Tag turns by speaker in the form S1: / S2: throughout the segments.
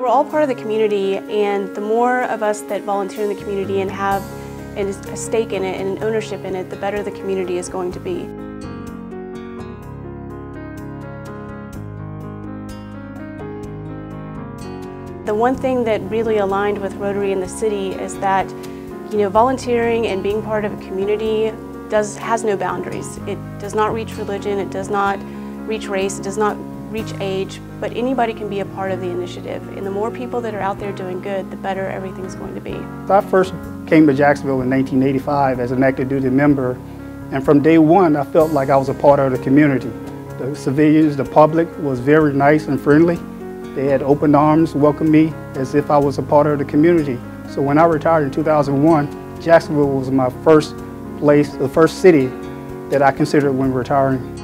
S1: We're all part of the community and the more of us that volunteer in the community and have a stake in it and an ownership in it, the better the community is going to be. The one thing that really aligned with Rotary in the city is that you know, volunteering and being part of a community does, has no boundaries. It does not reach religion, it does not reach race, it does not reach age, but anybody can be a part of the initiative. And the more people that are out there doing good, the better everything's going to be.
S2: I first came to Jacksonville in 1985 as an active duty member, and from day one I felt like I was a part of the community. The civilians, the public was very nice and friendly. They had open arms, welcomed me as if I was a part of the community. So when I retired in 2001, Jacksonville was my first place, the first city that I considered when retiring.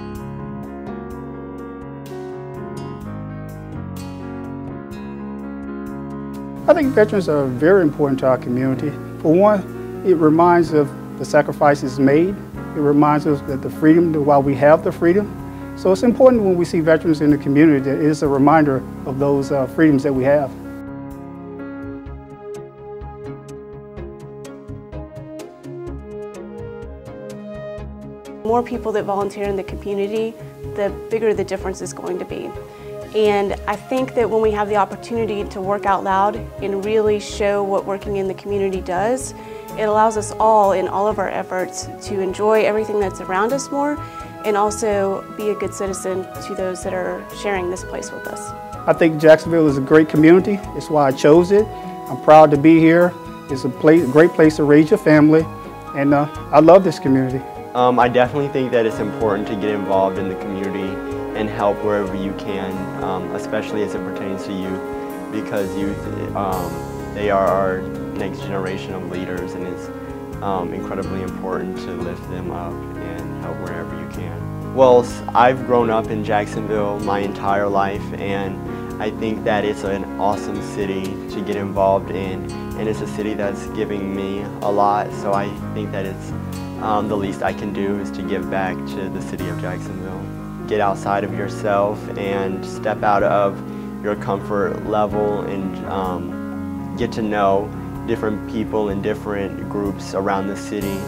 S2: I think veterans are very important to our community. For one, it reminds of the sacrifices made. It reminds us that the freedom, while we have the freedom, so it's important when we see veterans in the community that it is a reminder of those uh, freedoms that we have.
S1: more people that volunteer in the community, the bigger the difference is going to be. And I think that when we have the opportunity to work out loud and really show what working in the community does, it allows us all in all of our efforts to enjoy everything that's around us more and also be a good citizen to those that are sharing this place with us.
S2: I think Jacksonville is a great community. It's why I chose it. I'm proud to be here. It's a place, great place to raise your family, and uh, I love this community.
S3: Um, I definitely think that it's important to get involved in the community and help wherever you can, um, especially as it pertains to youth, because youth, um, they are our next generation of leaders and it's um, incredibly important to lift them up and help wherever you can. Well, I've grown up in Jacksonville my entire life and I think that it's an awesome city to get involved in and it's a city that's giving me a lot so I think that it's um, the least I can do is to give back to the city of Jacksonville. Get outside of yourself and step out of your comfort level and um, get to know different people and different groups around the city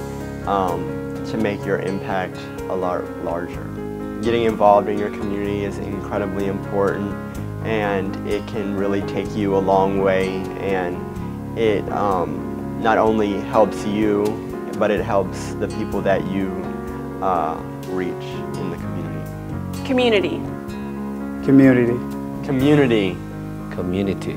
S3: um, to make your impact a lot larger. Getting involved in your community is incredibly important and it can really take you a long way and it um, not only helps you but it helps the people that you uh, reach in the community.
S1: Community.
S2: Community.
S3: Community.
S4: Community.